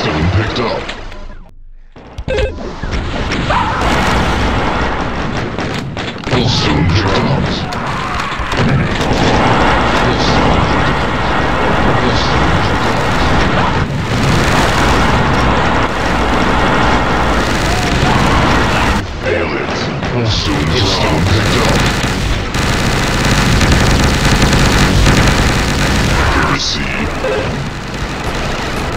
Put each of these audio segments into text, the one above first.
It's picked up. We'll soon drops. Up. Heresy.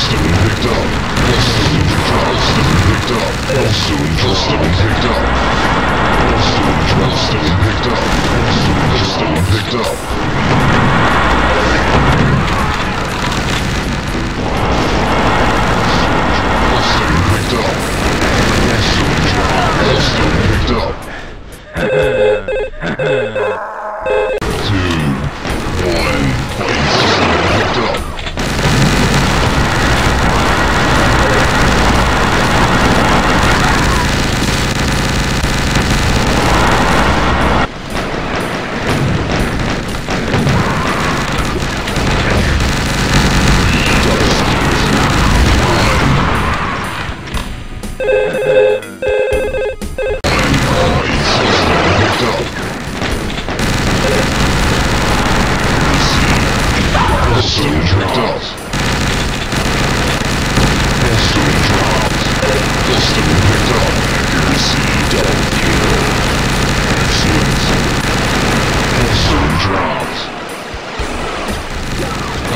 soon picked up. Hellstone picked up. I'll soon picked up. Hellstone picked up. Hellstone picked up. Hellstone picked up. I'll soon picked up.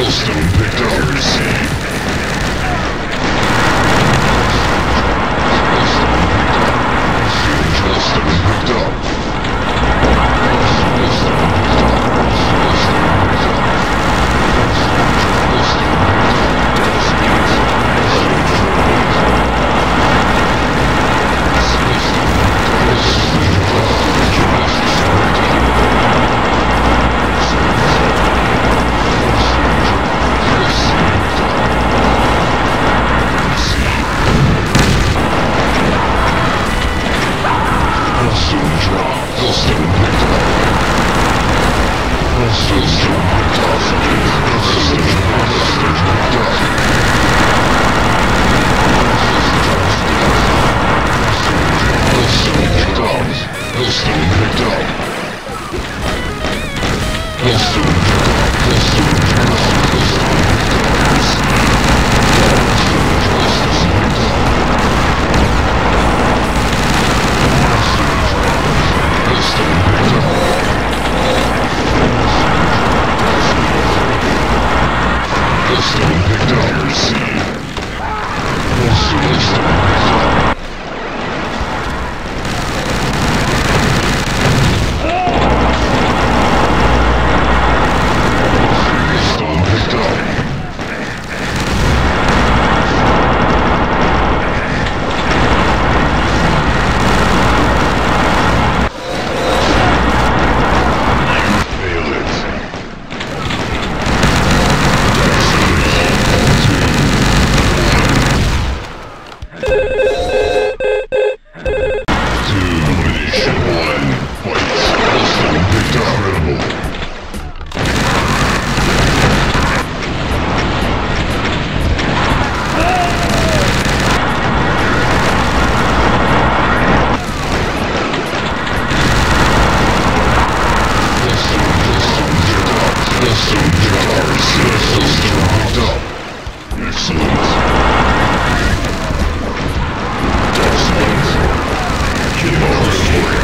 Cobblestone picked up receipt. Monster picked up your seed. Thank.